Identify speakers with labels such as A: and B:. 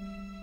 A: Mm-hmm.